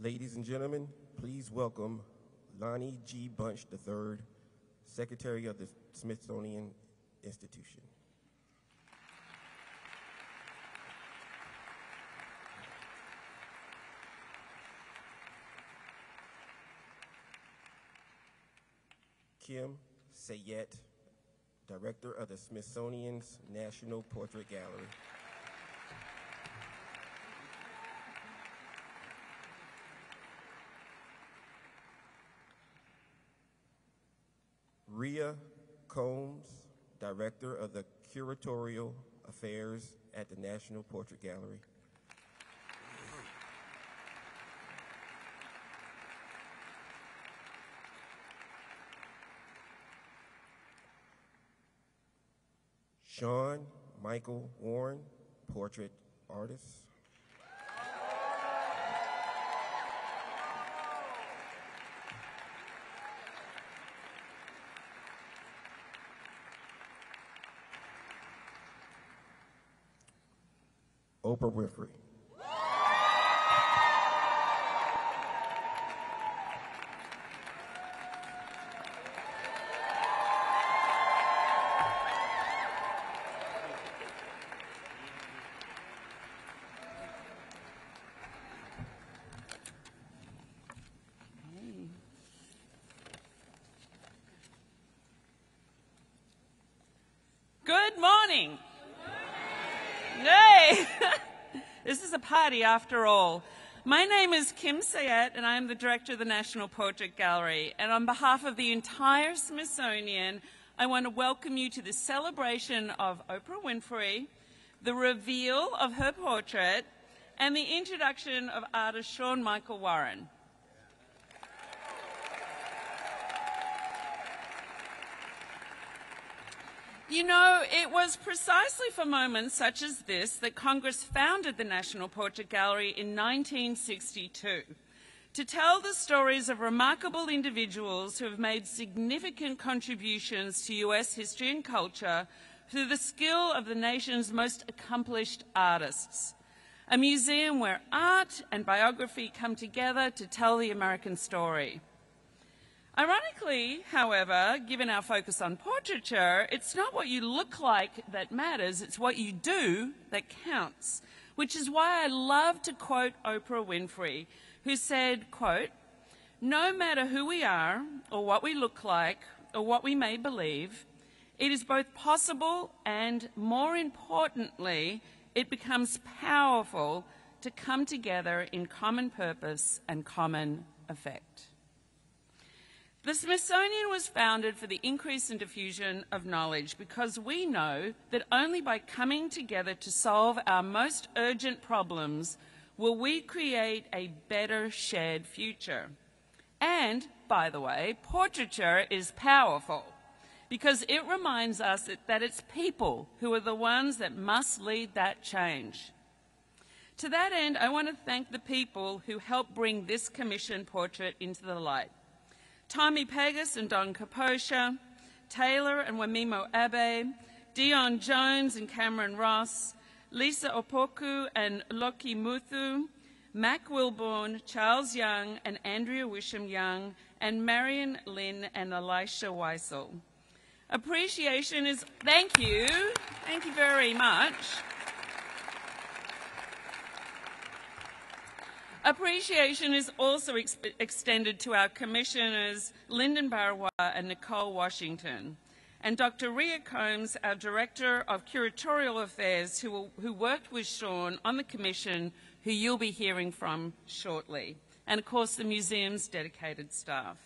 Ladies and gentlemen, please welcome Lonnie G. Bunch III, Secretary of the Smithsonian Institution. Kim Sajet, Director of the Smithsonian's National Portrait Gallery. Rhea Combs, Director of the Curatorial Affairs at the National Portrait Gallery. Shawn Michael Warren, portrait artist. Oprah Winfrey. Good morning. Yay! this is a party after all. My name is Kim Sajet, and I am the director of the National Portrait Gallery. And on behalf of the entire Smithsonian, I want to welcome you to the celebration of Oprah Winfrey, the reveal of her portrait, and the introduction of artist Shawn Michael Warren. You know, it was precisely for moments such as this that Congress founded the National Portrait Gallery in 1962 to tell the stories of remarkable individuals who have made significant contributions to US history and culture through the skill of the nation's most accomplished artists. A museum where art and biography come together to tell the American story. Ironically, however, given our focus on portraiture, it's not what you look like that matters, it's what you do that counts. Which is why I love to quote Oprah Winfrey, who said, quote, no matter who we are or what we look like or what we may believe, it is both possible and, more importantly, it becomes powerful to come together in common purpose and common effect. The Smithsonian was founded for the increase and diffusion of knowledge because we know that only by coming together to solve our most urgent problems will we create a better shared future. And, by the way, portraiture is powerful because it reminds us that, that it's people who are the ones that must lead that change. To that end, I want to thank the people who helped bring this commission portrait into the light. Tommy Pegas and Don Kaposha, Taylor and Wamimo Abe, Dion Jones and Cameron Ross, Lisa Opoku and Loki Muthu, Mac Wilborn, Charles Young and Andrea Wisham Young, and Marion Lynn and Elisha Weissel. Appreciation is, thank you, thank you very much. Appreciation is also ex extended to our commissioners, Lyndon Barrois and Nicole Washington, and Dr. Rhea Combs, our Director of Curatorial Affairs, who, will, who worked with Shawn on the commission, who you'll be hearing from shortly, and of course the museum's dedicated staff.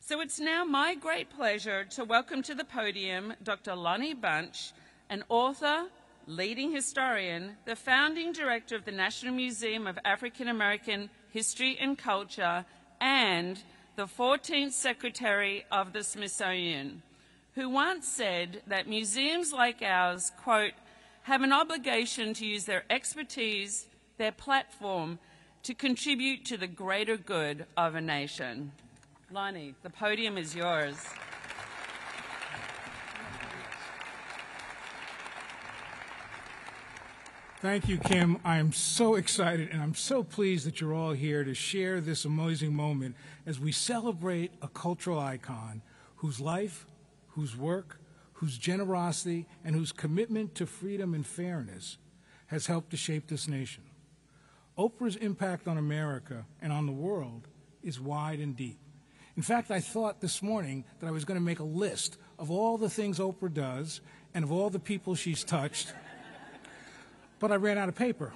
So it's now my great pleasure to welcome to the podium Dr. Lonnie Bunch, an author, leading historian, the founding director of the National Museum of African American History and Culture, and the 14th Secretary of the Smithsonian, who once said that museums like ours, quote, have an obligation to use their expertise, their platform, to contribute to the greater good of a nation. Lonnie, the podium is yours. Thank you, Kim. I am so excited and I'm so pleased that you're all here to share this amazing moment as we celebrate a cultural icon whose life, whose work, whose generosity, and whose commitment to freedom and fairness has helped to shape this nation. Oprah's impact on America and on the world is wide and deep. In fact, I thought this morning that I was going to make a list of all the things Oprah does and of all the people she's touched, but I ran out of paper.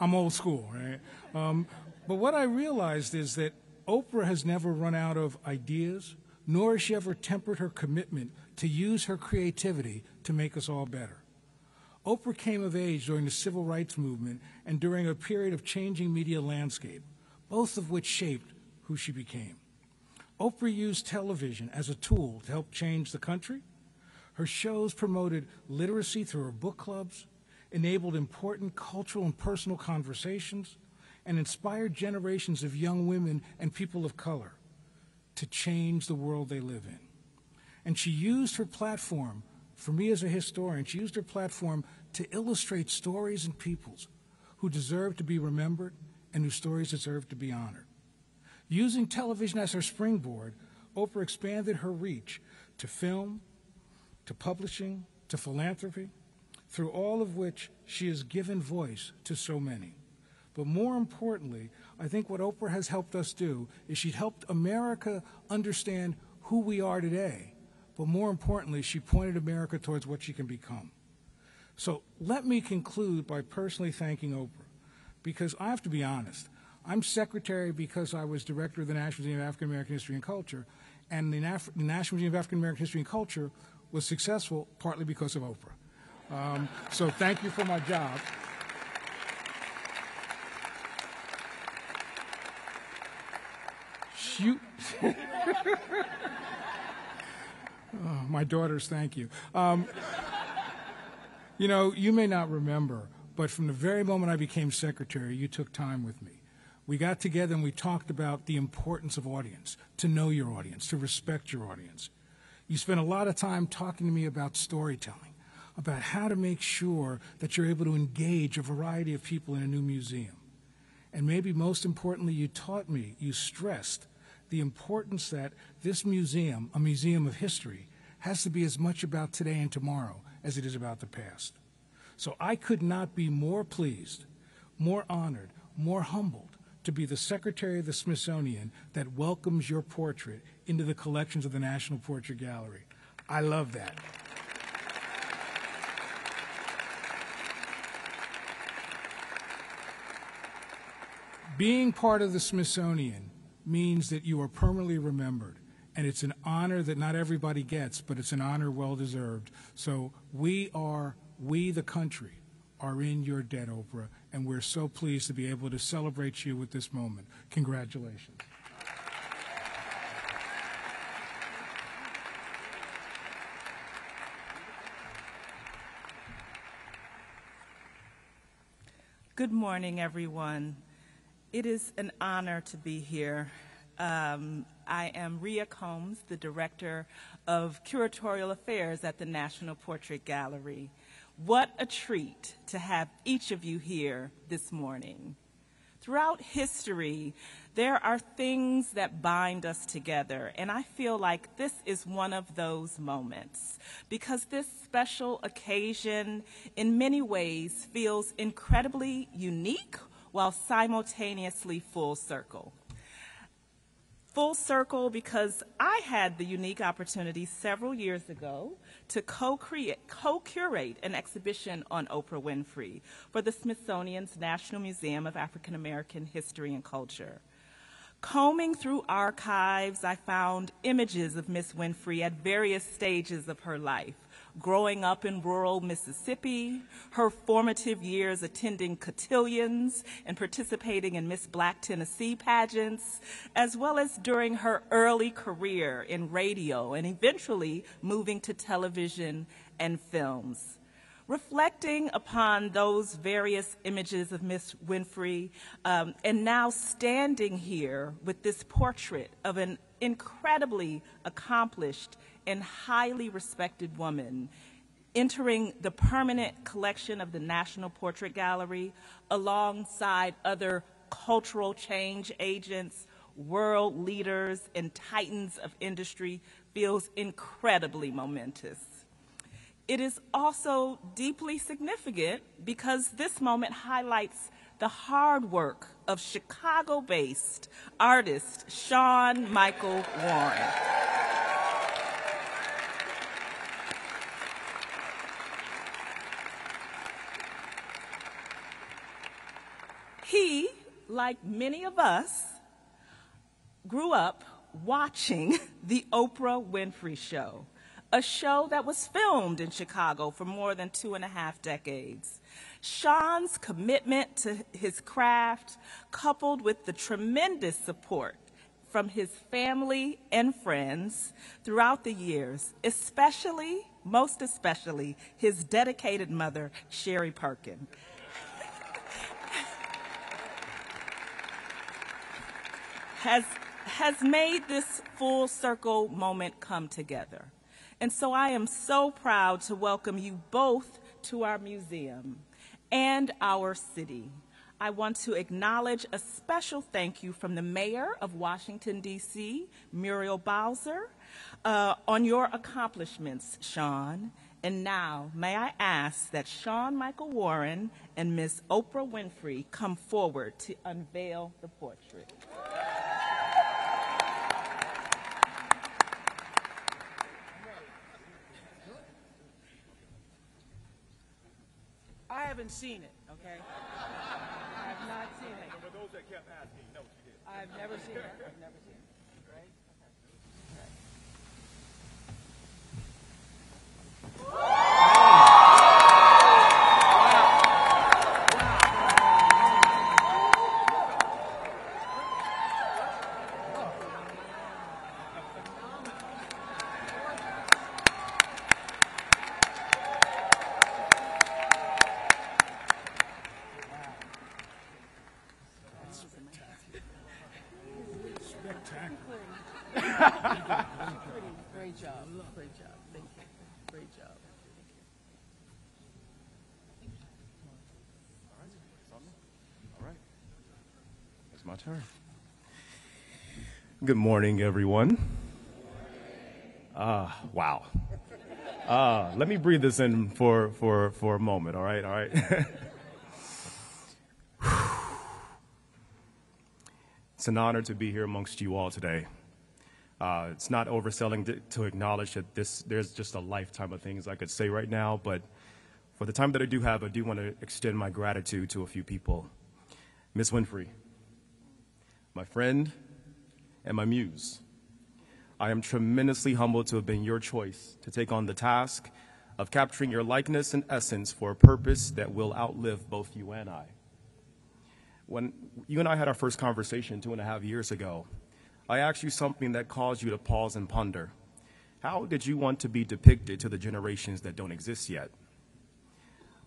I'm old school, right? Um, but what I realized is that Oprah has never run out of ideas, nor has she ever tempered her commitment to use her creativity to make us all better. Oprah came of age during the civil rights movement and during a period of changing media landscape, both of which shaped who she became. Oprah used television as a tool to help change the country. Her shows promoted literacy through her book clubs, enabled important cultural and personal conversations, and inspired generations of young women and people of color to change the world they live in. And she used her platform, for me as a historian, she used her platform to illustrate stories and peoples who deserve to be remembered and whose stories deserve to be honored. Using television as her springboard, Oprah expanded her reach to film, to publishing, to philanthropy, through all of which she has given voice to so many. But more importantly, I think what Oprah has helped us do is she helped America understand who we are today. But more importantly, she pointed America towards what she can become. So let me conclude by personally thanking Oprah, because I have to be honest. I'm secretary because I was director of the National Museum of African American History and Culture, and the, National Museum of African American History and Culture was successful partly because of Oprah. Um, so thank you for my job. Shoot. oh, my daughters, thank you. Um, you know, you may not remember, but from the very moment I became secretary, you took time with me. We got together and we talked about the importance of audience, to know your audience, to respect your audience. You spent a lot of time talking to me about storytelling, about how to make sure that you're able to engage a variety of people in a new museum. And maybe most importantly, you taught me, you stressed the importance that this museum, a museum of history, has to be as much about today and tomorrow as it is about the past. So I could not be more pleased, more honored, more humbled to be the Secretary of the Smithsonian that welcomes your portrait into the collections of the National Portrait Gallery. I love that. Being part of the Smithsonian means that you are permanently remembered, and it's an honor that not everybody gets, but it's an honor well deserved. So we are, we the country, are in your debt, Oprah, and we're so pleased to be able to celebrate you with this moment. Congratulations. Good morning, everyone. It is an honor to be here. Um, I am Rhea Combs, the Director of Curatorial Affairs at the National Portrait Gallery. What a treat to have each of you here this morning. Throughout history, there are things that bind us together, and I feel like this is one of those moments because this special occasion, in many ways, feels incredibly unique while simultaneously full circle full circle because I had the unique opportunity several years ago to co-create, co-curate an exhibition on Oprah Winfrey for the Smithsonian's National Museum of African American History and Culture. Combing through archives, I found images of Miss Winfrey at various stages of her life, growing up in rural Mississippi, her formative years attending cotillions and participating in Miss Black Tennessee pageants, as well as during her early career in radio and eventually moving to television and films. Reflecting upon those various images of Miss Winfrey, um, and now standing here with this portrait of an incredibly accomplished and highly respected woman entering the permanent collection of the National Portrait Gallery alongside other cultural change agents, world leaders, and titans of industry feels incredibly momentous. It is also deeply significant because this moment highlights the hard work of Chicago based artist Shawn Michael Warren. He, like many of us, grew up watching The Oprah Winfrey Show, a show that was filmed in Chicago for more than two and a half decades. Shawn's commitment to his craft, coupled with the tremendous support from his family and friends throughout the years, especially, most especially, his dedicated mother, Sherry Perkin. Has, has made this full circle moment come together. And so I am so proud to welcome you both to our museum and our city. I want to acknowledge a special thank you from the Mayor of Washington, D.C., Muriel Bowser, uh, on your accomplishments, Shawn. And now, may I ask that Shawn Michael Warren and Miss Oprah Winfrey come forward to unveil the portrait. Haven't seen it, okay? I have not seen it. For those that kept asking, no, she did. I've never seen it. I've never seen it. Right? Great job. Great job. Thank you. Great job. All right. It's my turn. Good morning, everyone. Ah, wow. Ah, let me breathe this in for, for, for a moment, all right? All right. it's an honor to be here amongst you all today. Uh, it's not overselling to, to acknowledge that this, there's just a lifetime of things I could say right now, but for the time that I do have, I do want to extend my gratitude to a few people. Miss Winfrey, my friend and my muse. I am tremendously humbled to have been your choice to take on the task of capturing your likeness and essence for a purpose that will outlive both you and I. When you and I had our first conversation two and a half years ago, I asked you something that caused you to pause and ponder. How did you want to be depicted to the generations that don't exist yet?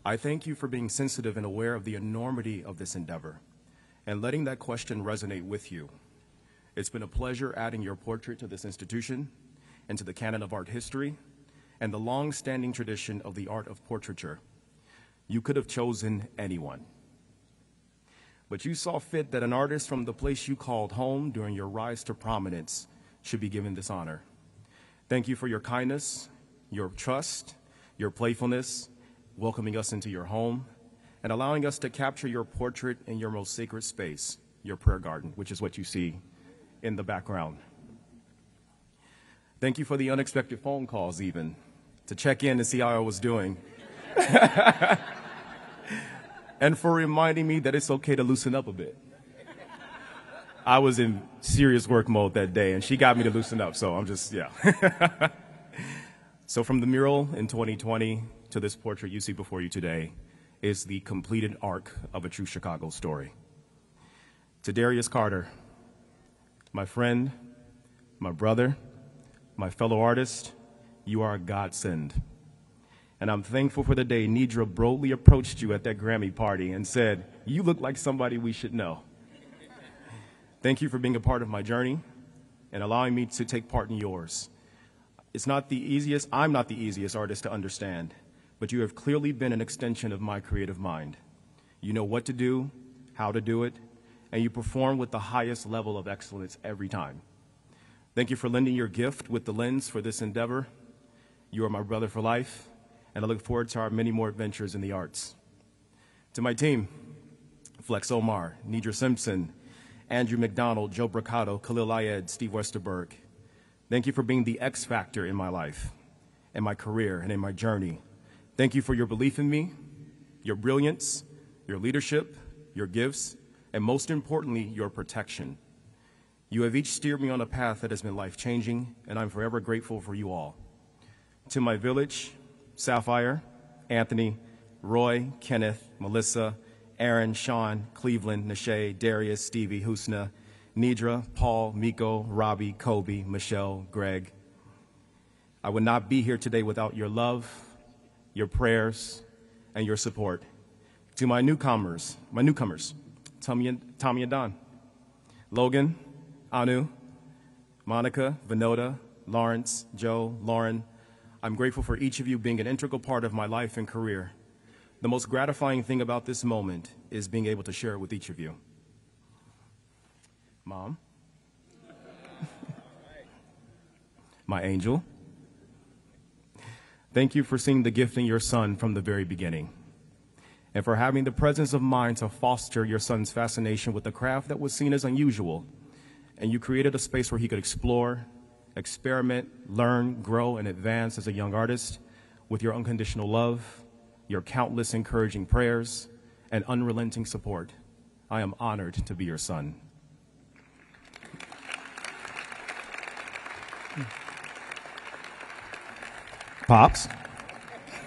I thank you for being sensitive and aware of the enormity of this endeavor and letting that question resonate with you. It's been a pleasure adding your portrait to this institution and to the canon of art history and the long standing tradition of the art of portraiture. You could have chosen anyone. But you saw fit that an artist from the place you called home during your rise to prominence should be given this honor. Thank you for your kindness, your trust, your playfulness, welcoming us into your home, and allowing us to capture your portrait in your most sacred space, your prayer garden, which is what you see in the background. Thank you for the unexpected phone calls, even, to check in and see how I was doing. and for reminding me that it's okay to loosen up a bit. I was in serious work mode that day, and she got me to loosen up, so I'm just, yeah. so, from the mural in 2020 to this portrait you see before you today is the completed arc of a true Chicago story. To Darius Carter, my friend, my brother, my fellow artist, you are a godsend. And I'm thankful for the day Nidra boldly approached you at that Grammy party and said, You look like somebody we should know. Thank you for being a part of my journey and allowing me to take part in yours. It's not the easiest, I'm not the easiest artist to understand, but you have clearly been an extension of my creative mind. You know what to do, how to do it, and you perform with the highest level of excellence every time. Thank you for lending your gift with the lens for this endeavor. You are my brother for life, and I look forward to our many more adventures in the arts. To my team, Flex Omar, Nidra Simpson, Andrew McDonald, Joe Bracado, Khalil Ayed, Steve Westerberg. Thank you for being the X factor in my life, in my career, and in my journey. Thank you for your belief in me, your brilliance, your leadership, your gifts, and most importantly, your protection. You have each steered me on a path that has been life changing, and I'm forever grateful for you all. To my village, Sapphire, Anthony, Roy, Kenneth, Melissa, Aaron, Sean, Cleveland, Nashay, Darius, Stevie, Husna, Nidra, Paul, Miko, Robbie, Kobe, Michelle, Greg. I would not be here today without your love, your prayers, and your support. To my newcomers, my newcomers, Tommy and, Tommy and Don, Logan, Anu, Monica, Vinoda, Lawrence, Joe, Lauren, I'm grateful for each of you being an integral part of my life and career. The most gratifying thing about this moment is being able to share it with each of you. Mom, my angel, thank you for seeing the gift in your son from the very beginning and for having the presence of mind to foster your son's fascination with a craft that was seen as unusual. And you created a space where he could explore, experiment, learn, grow, and advance as a young artist with your unconditional love, your countless encouraging prayers, and unrelenting support. I am honored to be your son. Pops?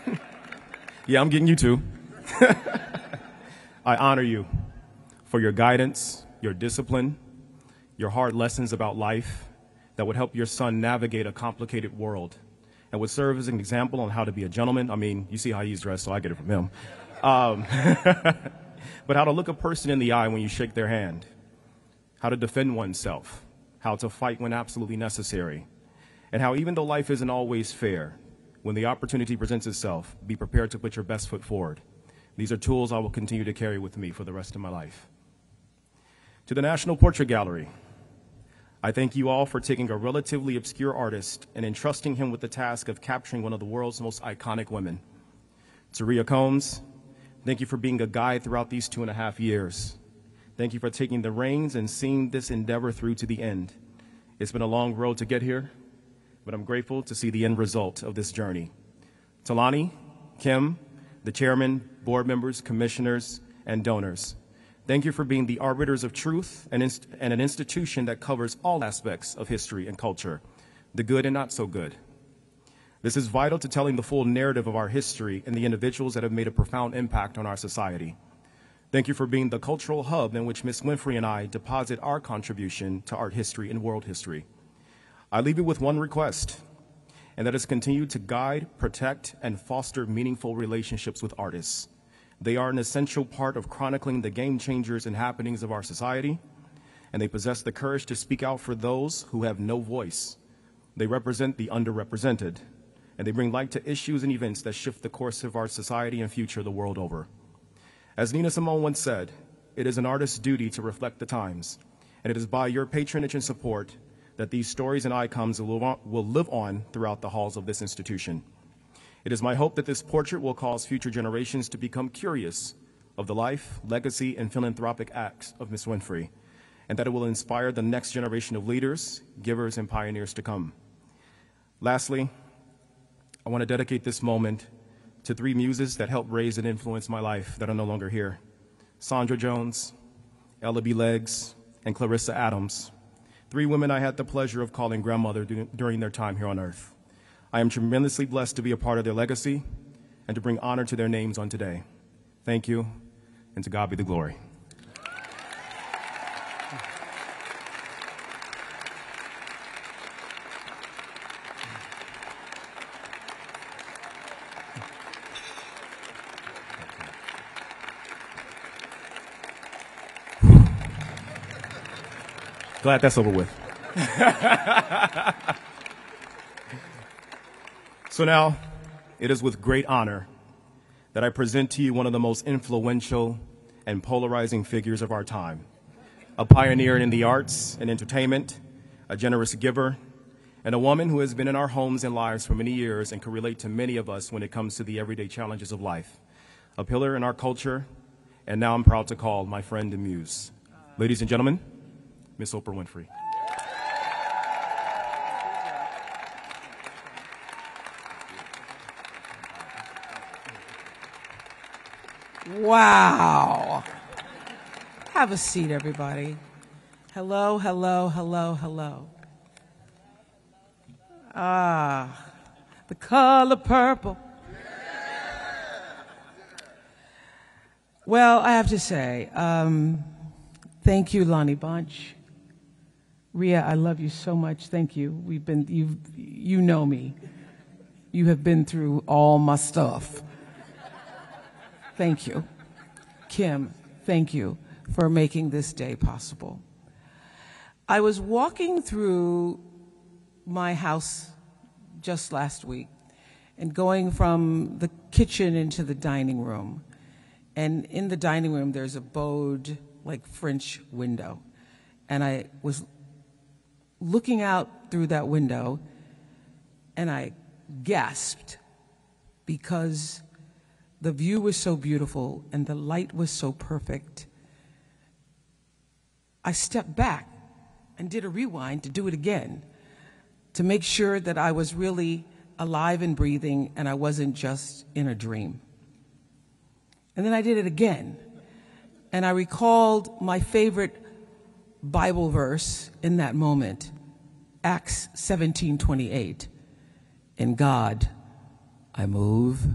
yeah, I'm getting you too. I honor you for your guidance, your discipline, your hard lessons about life that would help your son navigate a complicated world and would serve as an example on how to be a gentleman. I mean, you see how he's dressed, so I get it from him. Um, but how to look a person in the eye when you shake their hand, how to defend oneself, how to fight when absolutely necessary, and how even though life isn't always fair, when the opportunity presents itself, be prepared to put your best foot forward. These are tools I will continue to carry with me for the rest of my life. To the National Portrait Gallery, I thank you all for taking a relatively obscure artist and entrusting him with the task of capturing one of the world's most iconic women. To Rhea Combs, thank you for being a guide throughout these two and a half years. Thank you for taking the reins and seeing this endeavor through to the end. It's been a long road to get here, but I'm grateful to see the end result of this journey. Talani, Kim, the chairman, board members, commissioners, and donors. Thank you for being the arbiters of truth and, and an institution that covers all aspects of history and culture, the good and not so good. This is vital to telling the full narrative of our history and the individuals that have made a profound impact on our society. Thank you for being the cultural hub in which Ms. Winfrey and I deposit our contribution to art history and world history. I leave you with one request and that is has continued to guide, protect, and foster meaningful relationships with artists. They are an essential part of chronicling the game changers and happenings of our society, and they possess the courage to speak out for those who have no voice. They represent the underrepresented, and they bring light to issues and events that shift the course of our society and future the world over. As Nina Simone once said, it is an artist's duty to reflect the times, and it is by your patronage and support that these stories and icons will, live on throughout the halls of this institution. It is my hope that this portrait will cause future generations to become curious of the life, legacy, and philanthropic acts of Ms. Winfrey, and that it will inspire the next generation of leaders, givers, and pioneers to come. Lastly, I want to dedicate this moment to three muses that helped raise and influence my life that are no longer here Sandra Jones, Ella B. Legs, and Clarissa Adams three women I had the pleasure of calling grandmother during their time here on earth. I am tremendously blessed to be a part of their legacy and to bring honor to their names on today. Thank you, and to God be the glory. Glad that's over with. so now, it is with great honor that I present to you one of the most influential and polarizing figures of our time. A pioneer in the arts and entertainment, a generous giver, and a woman who has been in our homes and lives for many years and can relate to many of us when it comes to the everyday challenges of life. A pillar in our culture, and now I'm proud to call my friend and muse. Ladies and gentlemen, Miss Oprah Winfrey. Wow. Have a seat, everybody. Hello, hello, hello, hello. Ah, the color purple. Well, I have to say, um, thank you, Lonnie Bunch. Rhea, I love you so much. Thank you. We've been, you, you know me. You have been through all my stuff. Thank you. Kim, thank you for making this day possible. I was walking through my house just last week and going from the kitchen into the dining room. And in the dining room, there's a bowed, like French window. And I was looking out through that window and I gasped because the view was so beautiful and the light was so perfect. I stepped back and did a rewind to do it again to make sure that I was really alive and breathing and I wasn't just in a dream. And then I did it again. And I recalled my favorite Bible verse in that moment, Acts 17:28. In God I move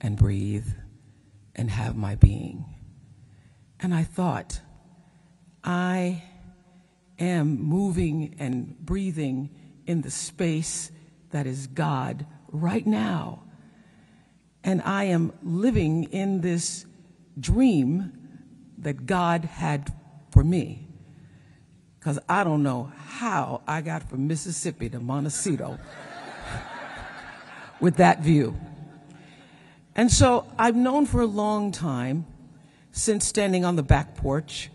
and breathe and have my being. And I thought, I am moving and breathing in the space that is God right now. And I am living in this dream that God had for me. Because I don't know how I got from Mississippi to Montecito with that view. And so I've known for a long time, since standing on the back porch,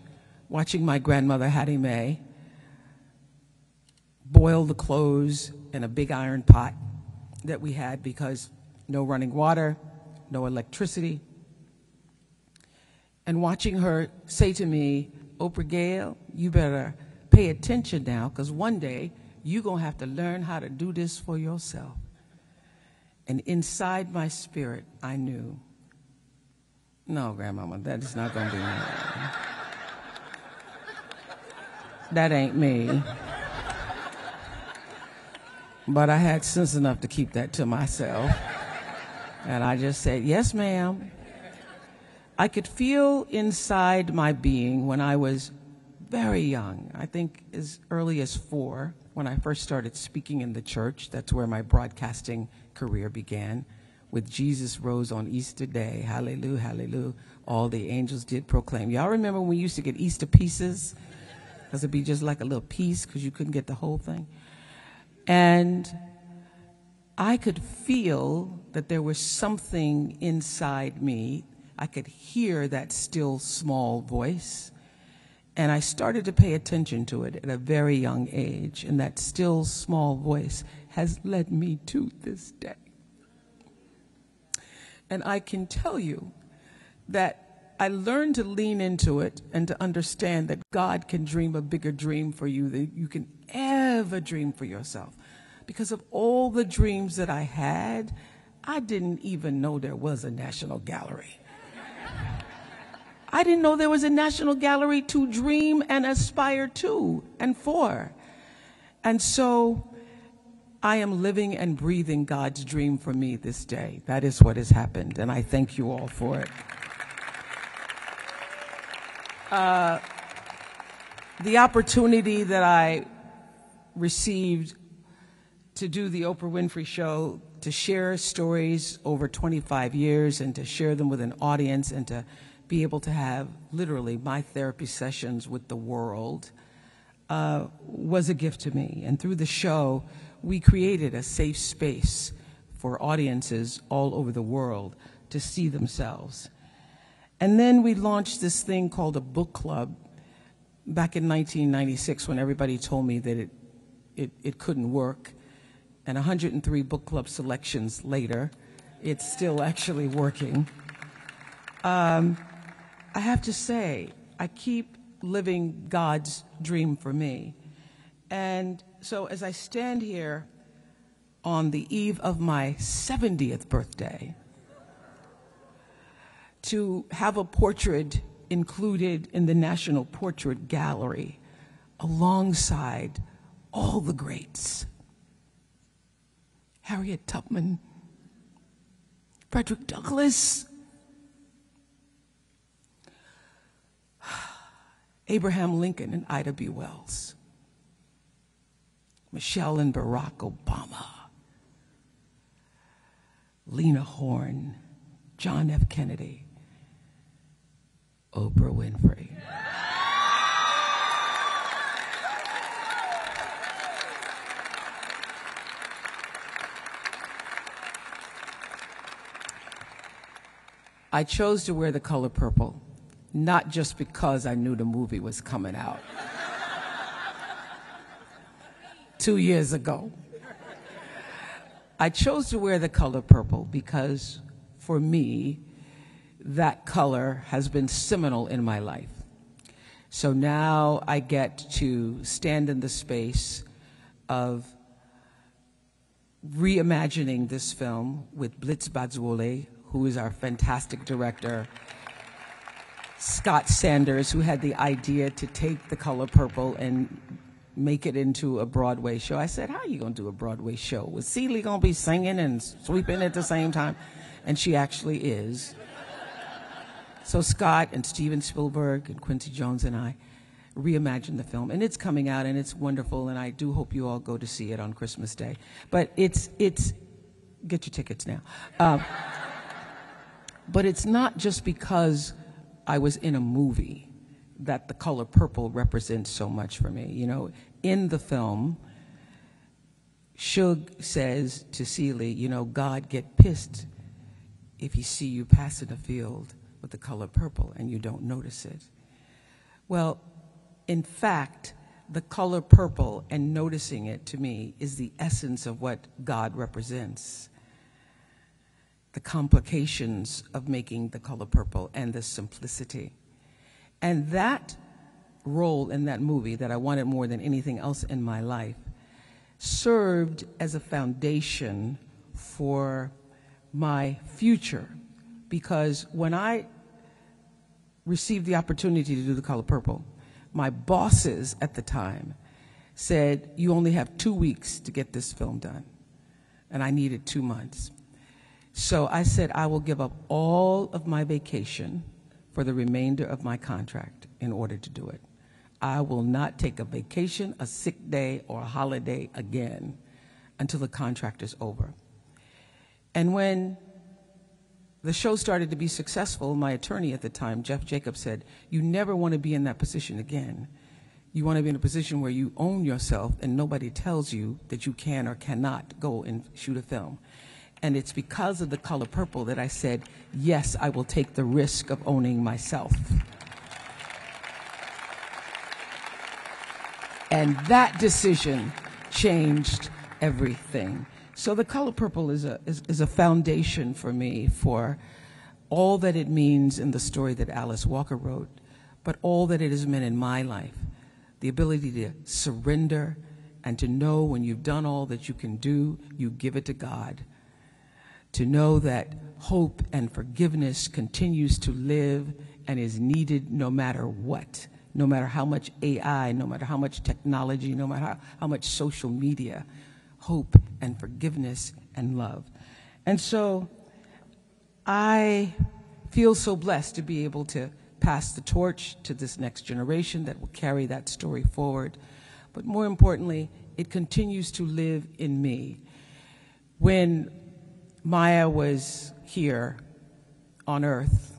watching my grandmother, Hattie Mae, boil the clothes in a big iron pot that we had because no running water, no electricity. And watching her say to me, Oprah Gail, you better pay attention now because one day you're going to have to learn how to do this for yourself. And inside my spirit, I knew, no, Grandmama, that is not going to be me. That ain't me. But I had sense enough to keep that to myself. And I just said, Yes, ma'am. I could feel inside my being when I was very young, I think as early as four, when I first started speaking in the church. That's where my broadcasting career began. With Jesus rose on Easter Day. Hallelujah, hallelujah. All the angels did proclaim. Y'all remember when we used to get Easter pieces? Because it'd be just like a little piece because you couldn't get the whole thing. And I could feel that there was something inside me. I could hear that still small voice. And I started to pay attention to it at a very young age. And that still small voice has led me to this day. And I can tell you that I learned to lean into it and to understand that God can dream a bigger dream for you than you can ever dream for yourself. Because of all the dreams that I had, I didn't even know there was a National Gallery. I didn't know there was a National Gallery to dream and aspire to and for. And so I am living and breathing God's dream for me this day. That is what has happened, and I thank you all for it. Uh, the opportunity that I received to do the Oprah Winfrey Show, to share stories over 25 years and to share them with an audience and to be able to have literally my therapy sessions with the world uh, was a gift to me. And through the show, we created a safe space for audiences all over the world to see themselves. And then we launched this thing called a book club back in 1996 when everybody told me that it, it, it couldn't work. And 103 book club selections later, it's still actually working. Um, I have to say, I keep living God's dream for me. And so as I stand here on the eve of my 70th birthday, to have a portrait included in the National Portrait Gallery alongside all the greats Harriet Tubman, Frederick Douglass, Abraham Lincoln and Ida B. Wells, Michelle and Barack Obama, Lena Horne, John F. Kennedy, Oprah Winfrey. I chose to wear the color purple, not just because I knew the movie was coming out two years ago. I chose to wear the color purple because, for me, that color has been seminal in my life. So now I get to stand in the space of reimagining this film with Blitz Bazawule, who is our fantastic director, Scott Sanders, who had the idea to take the color purple and make it into a Broadway show. I said, How are you going to do a Broadway show? Was Celie going to be singing and sweeping at the same time? And she actually is. So Scott and Steven Spielberg and Quincy Jones and I reimagined the film, and it's coming out, and it's wonderful, and I do hope you all go to see it on Christmas Day. But it's it's get your tickets now. Um, but it's not just because I was in a movie that the color purple represents so much for me. You know, in the film, Shug says to Celie, you know, God get pissed if he see you passing a field with the color purple and you don't notice it. Well, in fact, the color purple and noticing it to me is the essence of what God represents. The complications of making the color purple and the simplicity. And that role in that movie that I wanted more than anything else in my life served as a foundation for my future because when I received the opportunity to do the color purple, my bosses at the time said, You only have two weeks to get this film done. And I needed two months. So I said, I will give up all of my vacation for the remainder of my contract in order to do it. I will not take a vacation, a sick day, or a holiday again until the contract is over. And when the show started to be successful, my attorney at the time, Jeff Jacobs, said, You never want to be in that position again. You want to be in a position where you own yourself and nobody tells you that you can or cannot go and shoot a film. And it's because of the color purple that I said, Yes, I will take the risk of owning myself. And that decision changed everything. So the color purple is a, is, is, a foundation for me for all that it means in the story that Alice Walker wrote, but all that it has meant in my life. The ability to surrender and to know when you've done all that you can do, you give it to God. To know that hope and forgiveness continues to live and is needed no matter what, no matter how much AI, no matter how much technology, no matter how, how much social media hope and forgiveness and love. And so I feel so blessed to be able to pass the torch to this next generation that will carry that story forward. But more importantly, it continues to live in me. When Maya was here on earth,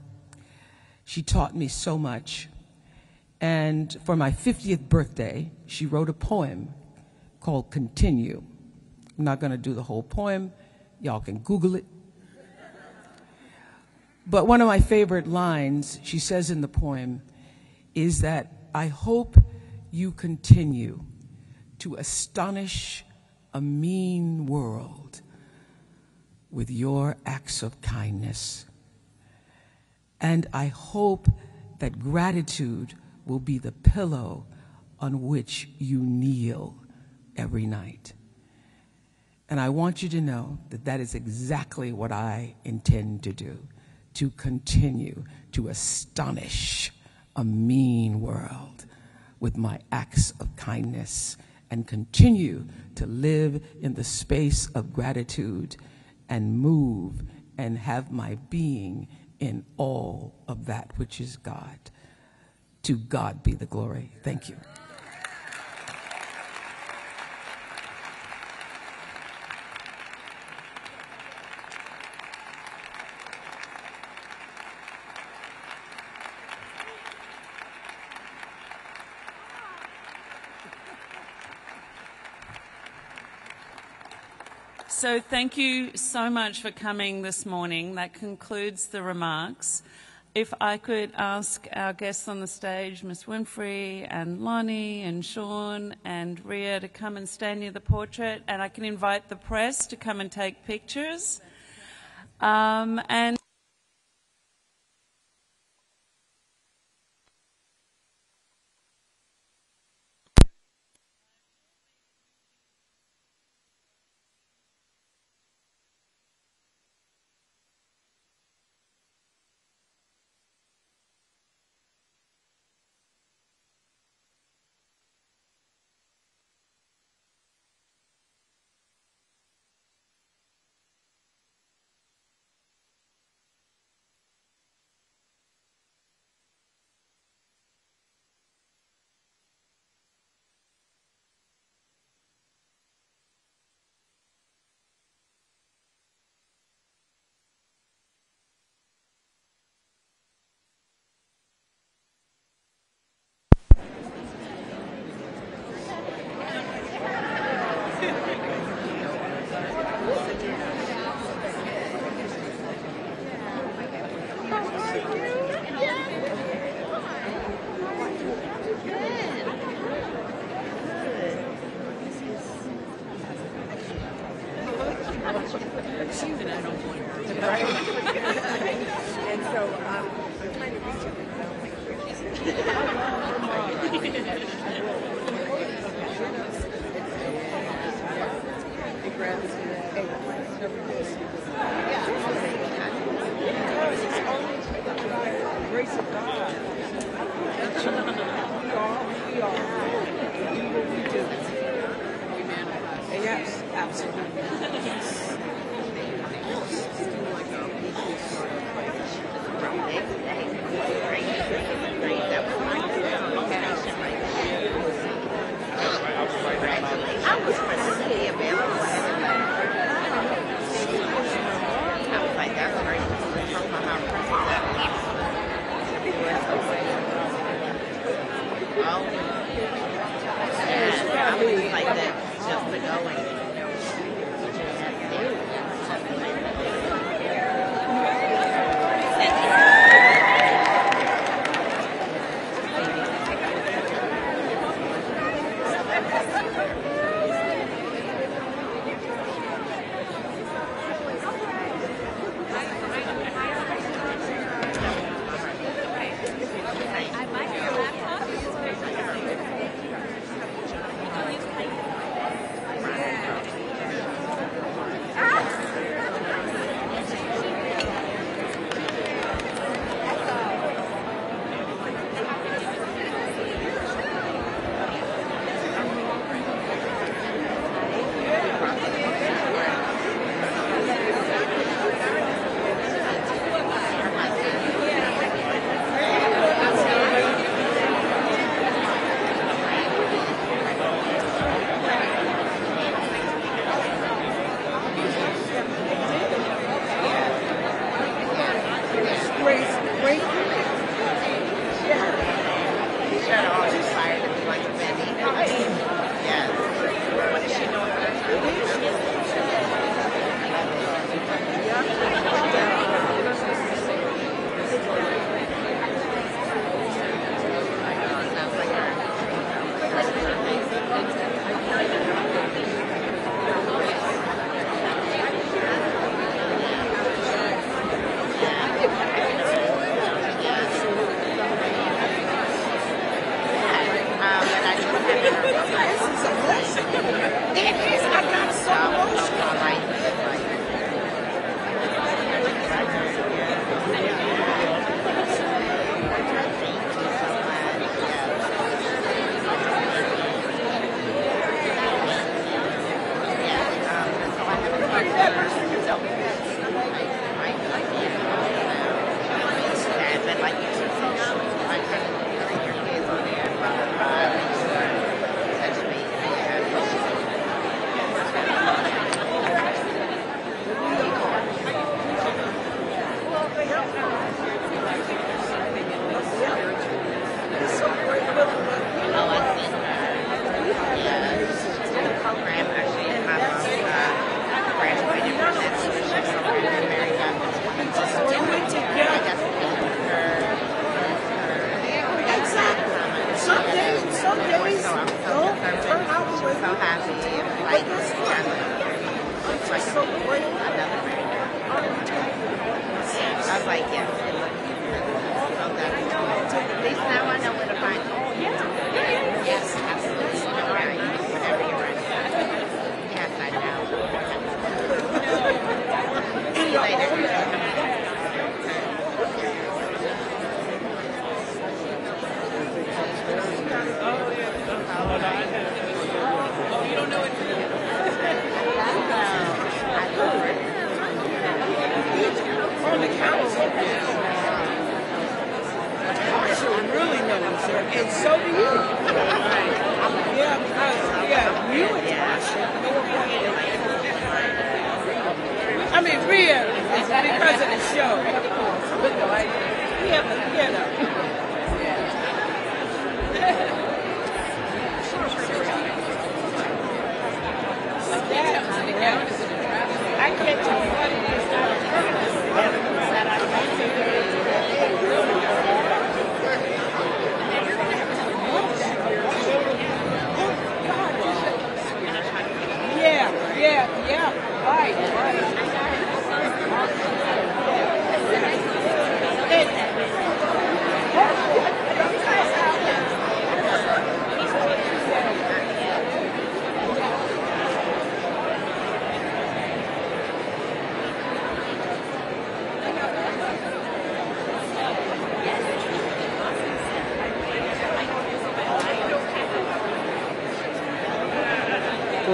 she taught me so much. And for my 50th birthday, she wrote a poem called Continue. I'm not going to do the whole poem. Y'all can Google it. But one of my favorite lines, she says in the poem, is that I hope you continue to astonish a mean world with your acts of kindness. And I hope that gratitude will be the pillow on which you kneel every night. And I want you to know that that is exactly what I intend to do to continue to astonish a mean world with my acts of kindness and continue to live in the space of gratitude and move and have my being in all of that which is God. To God be the glory. Thank you. So, thank you so much for coming this morning. That concludes the remarks. If I could ask our guests on the stage, Ms. Winfrey and Lonnie and Shawn and Rhea, to come and stand near the portrait, and I can invite the press to come and take pictures. Um, and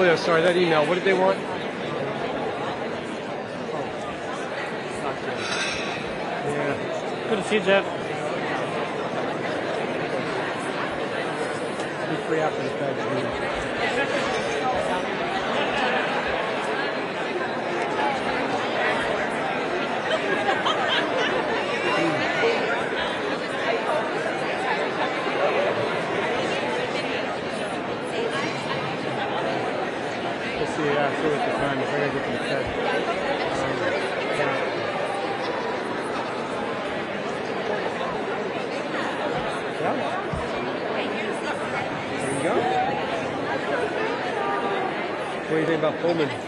no, sorry, that email. What did they want? Yeah. Good to see you, Jeff. Be free after the fact. Coleman.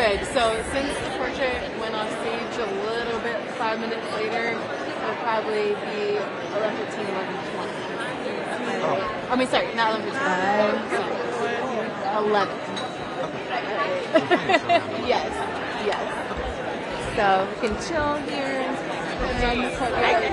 Good. So since the portrait went on stage a little bit five minutes later, it'll probably be 11, 15, 11, 20. I mean, sorry, not 11, 15. 11. yes, yes. So we can chill here run the courtyard.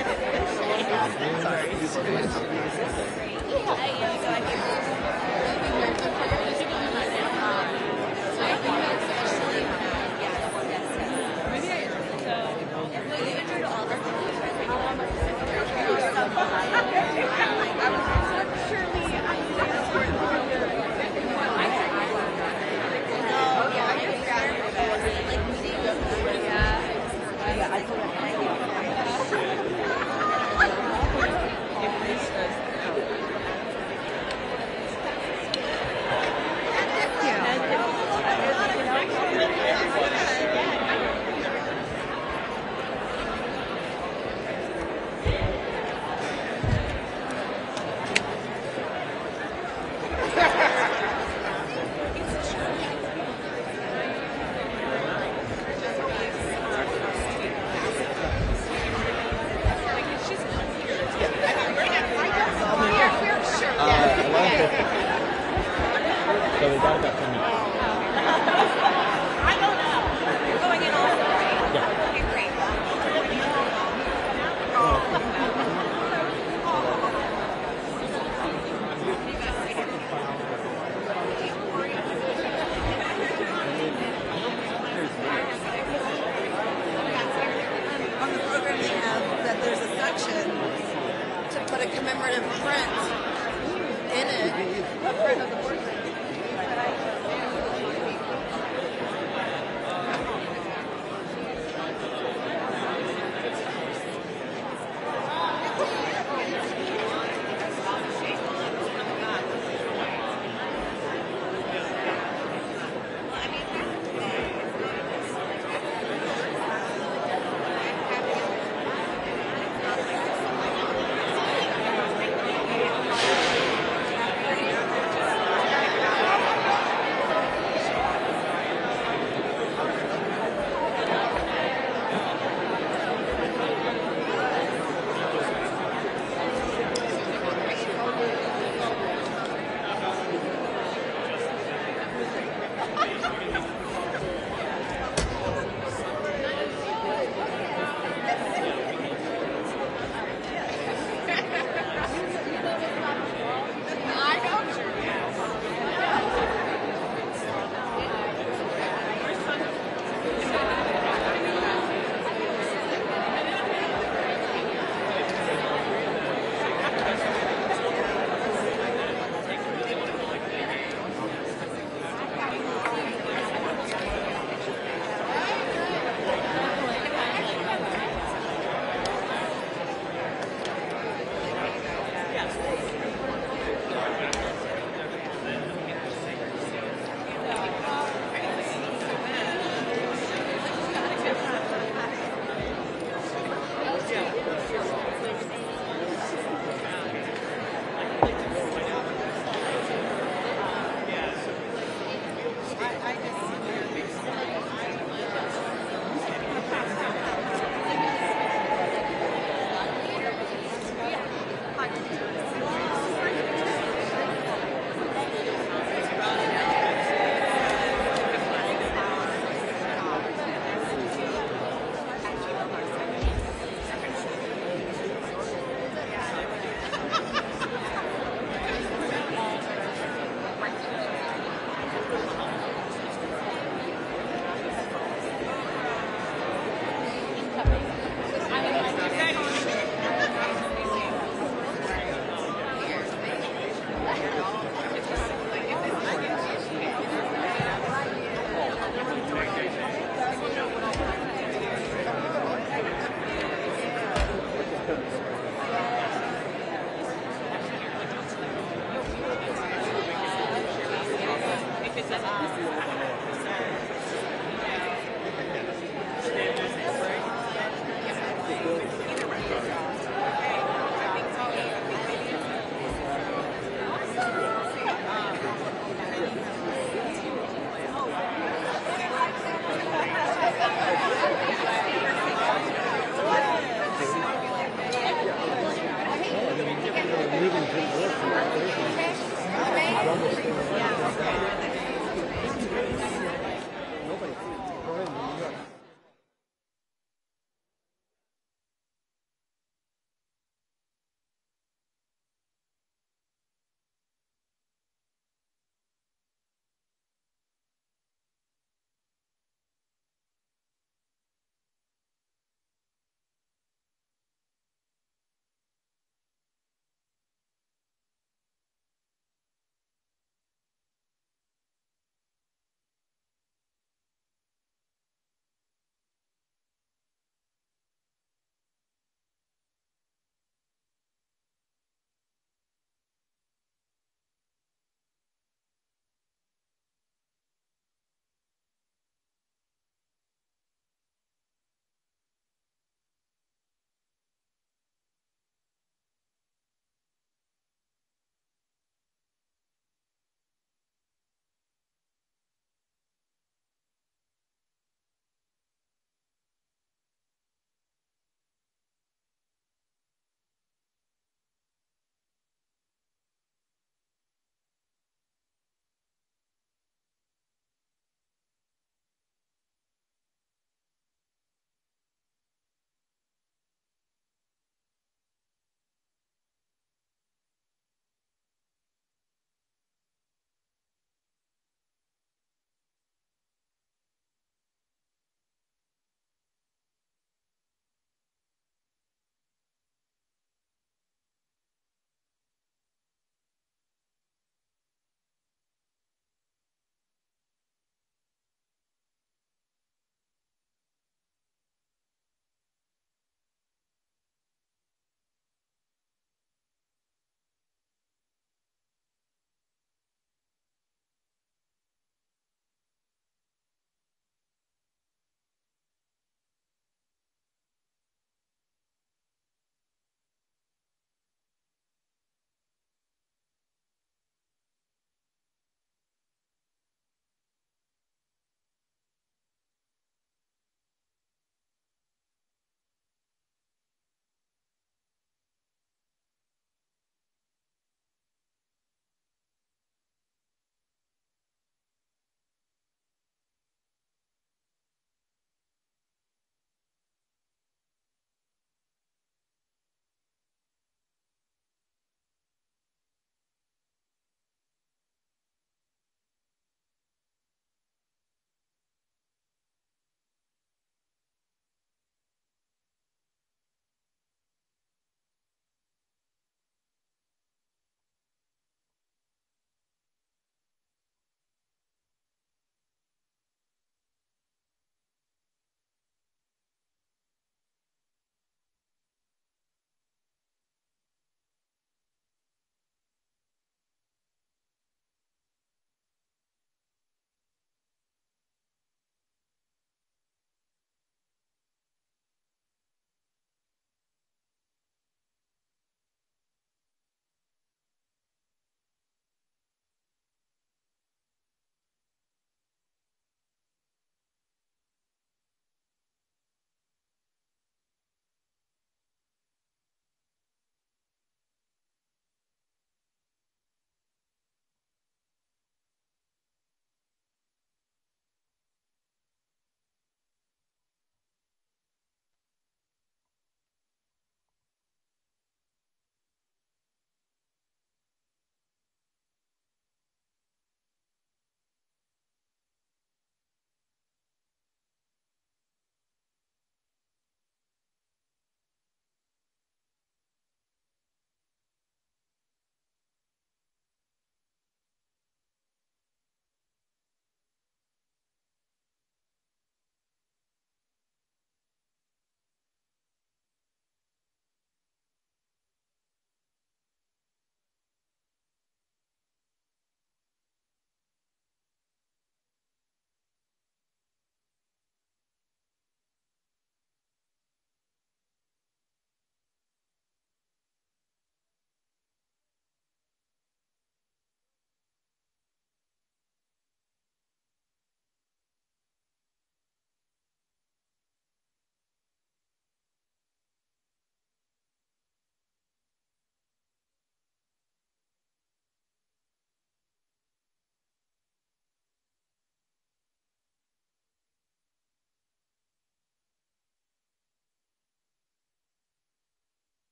¡Gracias!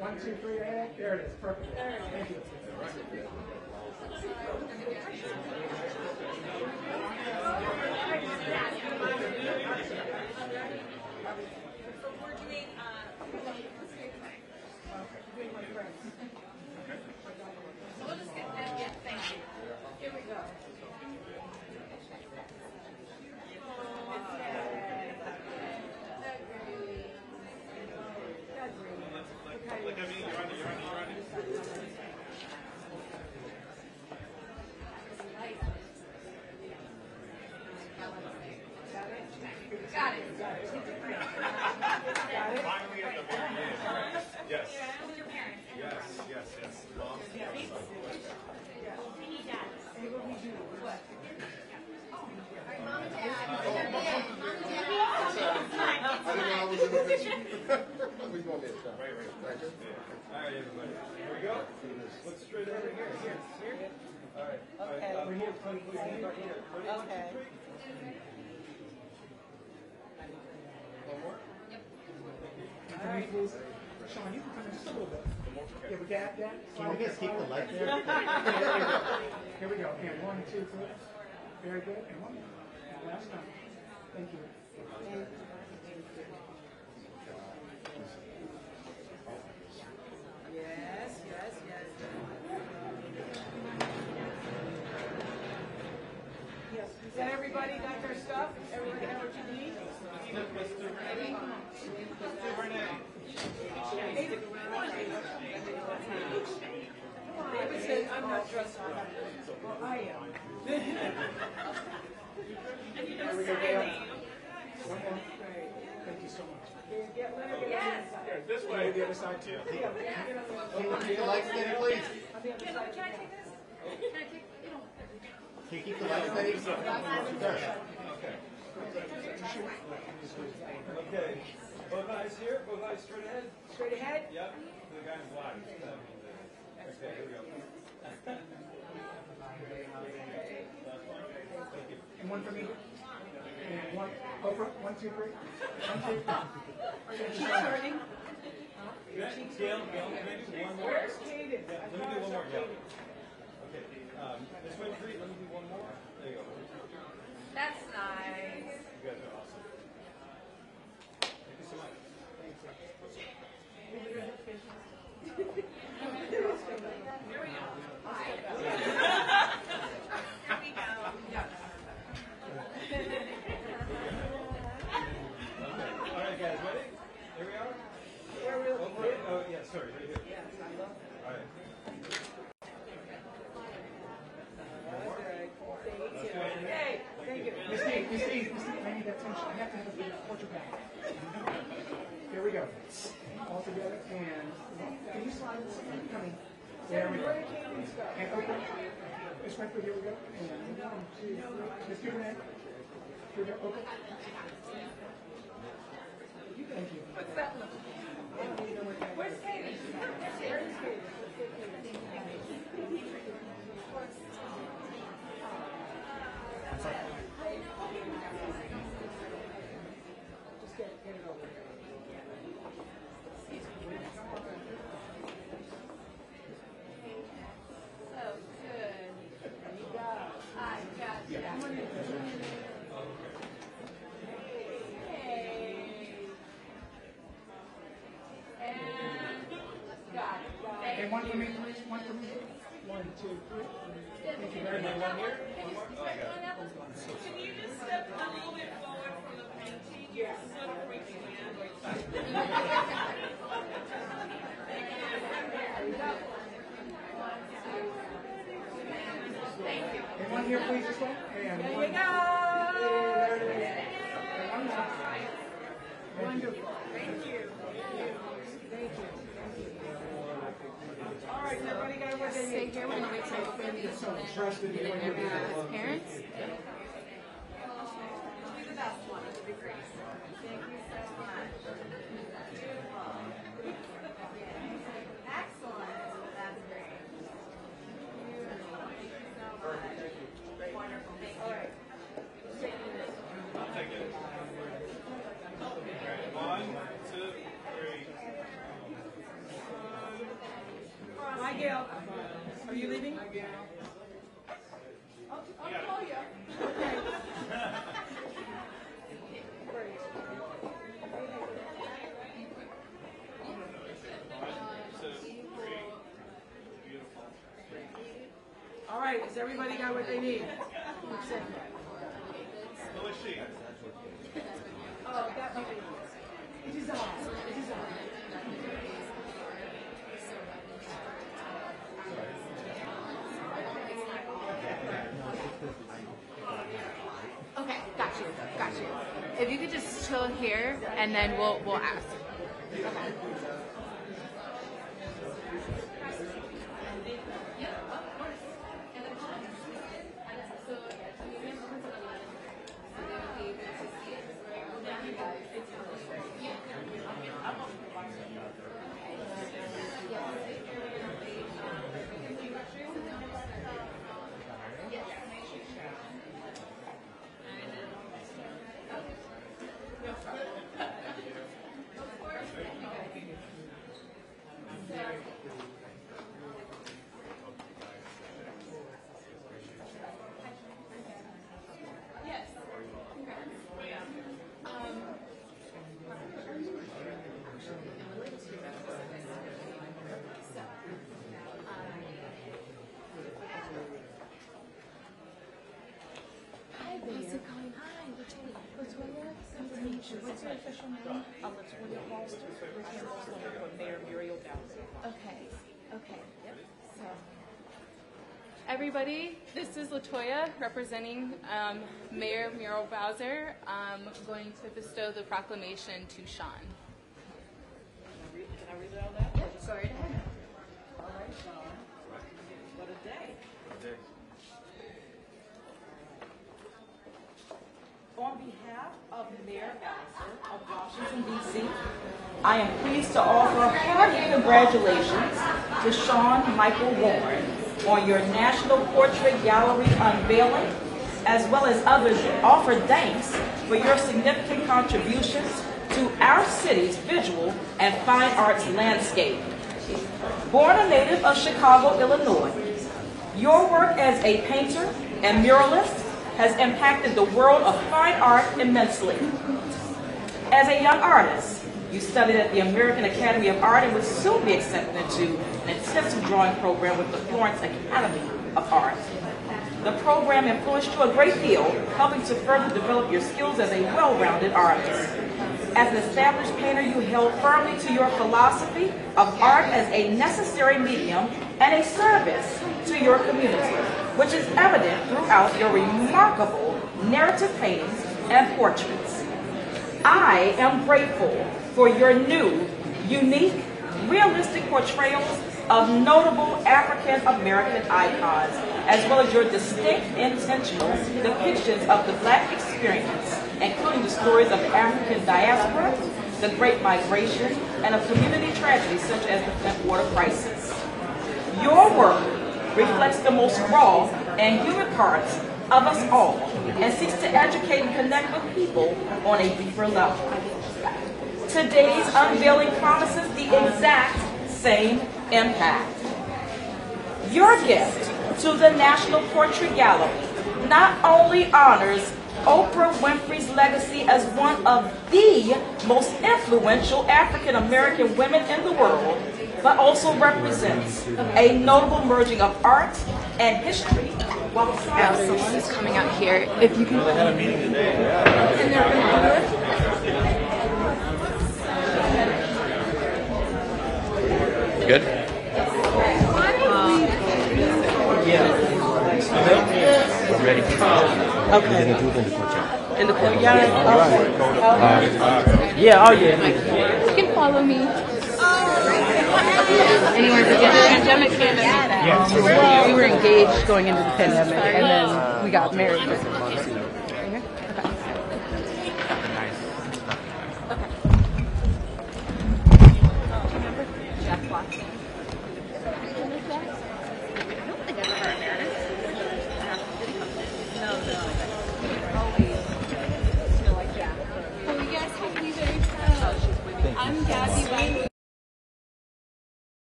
One, two, three. Ahead. There it is. Perfect. Thank you. Right, everybody. Here we go. Look straight over here. Here. Here. All right. All right. Uh, here, please, please, stand right here. Ready? Okay. three. One more. And for me. Shawn, you can come in just a little bit. Yeah, we got that. Can we just keep the light there? Here we go. And one, two, three. Very good. And one more. Last time. Thank you. Yes, yes, yes. Yes. Is that everybody got their stuff? Everybody got what you need? David said, I'm not dressed for that. Well, I am. There we go, Gail. One more. Thank you so much. Get Leonard, get on the inside. This Way way. the other side too. Yeah, get on the- Can we keep the lights steady, please? on the other side. Can you keep the lights steady? Sure. Okay. Both eyes here. Both eyes straight ahead. Straight ahead? Yep. The guy's wide. Okay, here we go. And one for me. And one, Oprah, one, two, three. One, two. Thank you so much. Turning. Gail, Gail, maybe one more. Where's Kaden? Yeah, let me do one more. Yeah. Okay. Um, this way, three. Let me do one more. There you go. That's nice. You guys are awesome. Thank you so much. All right, guys, ready? Here we are. Where we looking? One. Oh, yeah, sorry, 分かる? And one here, please, as well. And There one. you go. There it is. And one more. Wonderful. Thank you. Thank you. All right, so everybody got what they Stay here. We're gonna wait till everybody is So trusted in you're doing. uh, parents. Be the best one. It'll be great. Thank you so much. Excellent. That's great. Beautiful. Thank you so much. Wonderful. Thank you. All right. I'll take Hi, Gail. Are you leaving? I'll, I'll call you. Okay. All right, has everybody got what they need? Who is she? Oh, that be. It is on. It is on. Okay, got you, got you. If you could just chill here, and then we'll we'll ask. To meet. What's your official name? I'm Latoya Foster. Latoya Foster for Mayor Muriel Bowser. Okay, okay. Yep. So, everybody, this is Latoya representing um, Mayor Muriel Bowser. I'm going to bestow the proclamation to Shawn. Can I read it out loud? Yep, go right ahead. All right, Shawn. What a day. On behalf of Mayor Bowser of Washington DC, I am pleased to offer hearty congratulations to Shawn Michael Warren on your National Portrait Gallery unveiling, as well as others offer thanks for your significant contributions to our city's visual and fine arts landscape. Born a native of Chicago, Illinois, your work as a painter and muralist has impacted the world of fine art immensely. As a young artist, you studied at the American Academy of Art and would soon be accepted into an intensive drawing program with the Florence Academy of Art. The program influenced you a great deal, helping to further develop your skills as a well-rounded artist. As an established painter, you held firmly to your philosophy of art as a necessary medium and a service to your community, which is evident throughout your remarkable narrative paintings and portraits. I am grateful for your new, unique, realistic portrayals of notable African American icons, as well as your distinct, intentional depictions of the Black experience, including the stories of the African diaspora, the Great Migration, and of community tragedies such as the Flint water crisis. Your work reflects the most raw and human parts of us all and seeks to educate and connect with people on a deeper level. Today's unveiling promises the exact same impact. Your gift to the National Portrait Gallery not only honors Oprah Winfrey's legacy as one of the most influential African American women in the world, but also represents a notable merging of art and history. Oh, While Yeah, someone is coming out here. If you can. They had a meeting today. Yeah. And they're gonna do it? Good? I'm ready. Okay. Didn't do in the courtyard. In the courtyard? Yeah, oh yeah. You can follow me. Anywhere but the pandemic came and we were engaged going into the pandemic, and then we got married.